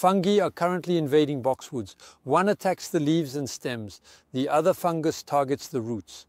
Fungi are currently invading boxwoods. One attacks the leaves and stems. The other fungus targets the roots.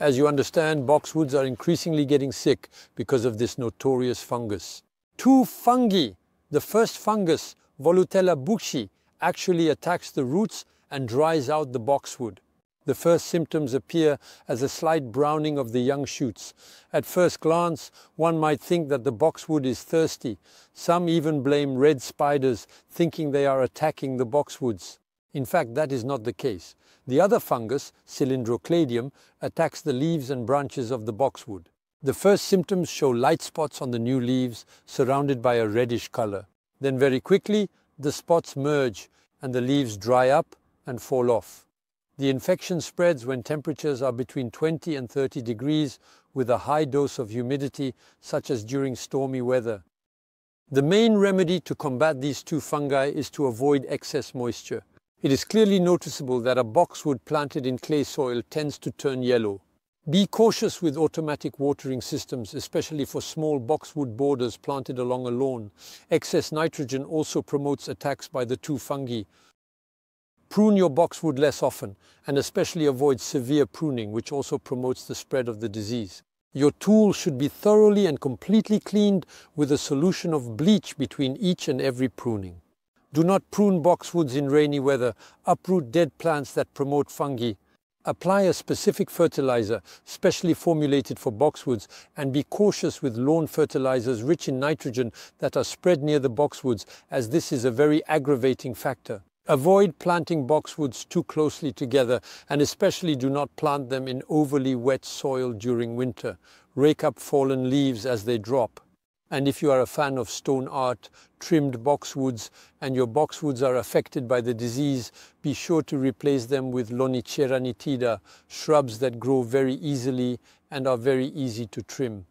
As you understand, boxwoods are increasingly getting sick because of this notorious fungus. Two fungi, the first fungus, Volutella buxi, actually attacks the roots and dries out the boxwood. The first symptoms appear as a slight browning of the young shoots. At first glance, one might think that the boxwood is thirsty. Some even blame red spiders, thinking they are attacking the boxwoods. In fact, that is not the case. The other fungus, Cylindrocladium, attacks the leaves and branches of the boxwood. The first symptoms show light spots on the new leaves, surrounded by a reddish color. Then very quickly, the spots merge and the leaves dry up and fall off. The infection spreads when temperatures are between 20 and 30 degrees with a high dose of humidity, such as during stormy weather. The main remedy to combat these two fungi is to avoid excess moisture. It is clearly noticeable that a boxwood planted in clay soil tends to turn yellow. Be cautious with automatic watering systems, especially for small boxwood borders planted along a lawn. Excess nitrogen also promotes attacks by the two fungi. Prune your boxwood less often, and especially avoid severe pruning, which also promotes the spread of the disease. Your tool should be thoroughly and completely cleaned with a solution of bleach between each and every pruning. Do not prune boxwoods in rainy weather. Uproot dead plants that promote fungi. Apply a specific fertilizer, specially formulated for boxwoods, and be cautious with lawn fertilizers rich in nitrogen that are spread near the boxwoods, as this is a very aggravating factor. Avoid planting boxwoods too closely together, and especially do not plant them in overly wet soil during winter. Rake up fallen leaves as they drop. And if you are a fan of stone art, trimmed boxwoods, and your boxwoods are affected by the disease, be sure to replace them with Lonicera nitida, shrubs that grow very easily and are very easy to trim.